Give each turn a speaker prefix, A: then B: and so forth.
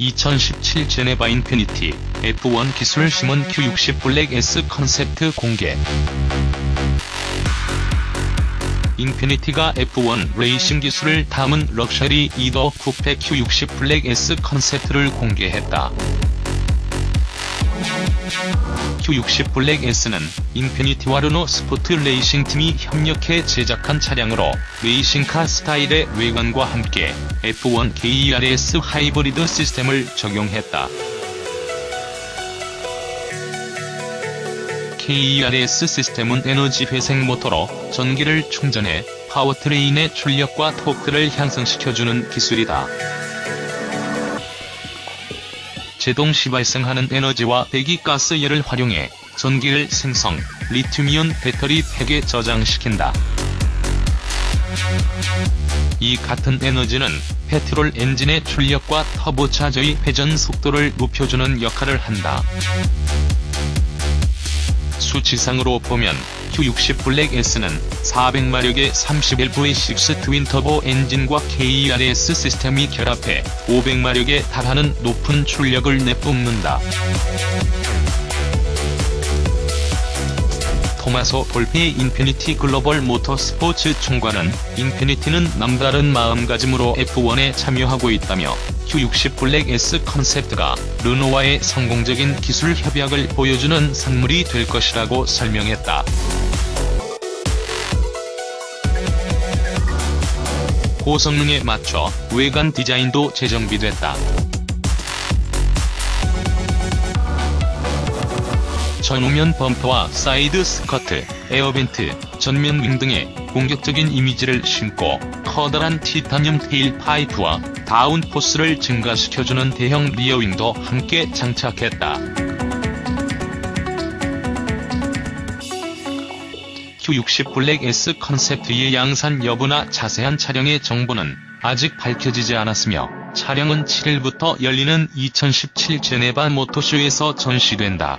A: 2017 제네바 인피니티 F1 기술 심은 Q60 블랙 S 컨셉트 공개 인피니티가 F1 레이싱 기술을 담은 럭셔리 2도어 쿠페 Q60 블랙 S 컨셉트를 공개했다. Q60 블랙 S는 인피니티와 르노 스포트 레이싱 팀이 협력해 제작한 차량으로 레이싱카 스타일의 외관과 함께 F1 KERS 하이브리드 시스템을 적용했다. KERS 시스템은 에너지 회생 모터로 전기를 충전해 powertrain의 출력과 토크를 향상시켜주는 기술이다. 제동시 발생하는 에너지와 배기가스열을 활용해 전기를 생성, 리튬이온 배터리 팩에 저장시킨다. 이 같은 에너지는 페트롤 엔진의 출력과 터보차저의 회전 속도를 높여주는 역할을 한다. 수치상으로 보면 Q60 블랙 S는 400마력의 31V6 트윈 터보 엔진과 KERS 시스템이 결합해 500마력에 달하는 높은 출력을 내뿜는다. 토마소 볼페의 인피니티 글로벌 모터스포츠 총괄은 인피니티는 남다른 마음가짐으로 F1에 참여하고 있다며 Q60 블랙 S 컨셉트가 르노와의 성공적인 기술 협약을 보여주는 선물이 될 것이라고 설명했다. 고성능에 맞춰 외관 디자인도 재정비됐다. 전후면 범퍼와 side skirt, air vent, 전면 윙 등의 공격적인 이미지를 심고 커다란 티타늄 tail pipe와 downforce를 증가시켜주는 대형 rear wing도 함께 장착했다. Q60 블랙 S 컨셉트의 양산 여부나 자세한 차량의 정보는 아직 밝혀지지 않았으며 차량은 7일부터 열리는 2017 제네바 모터쇼에서 전시된다.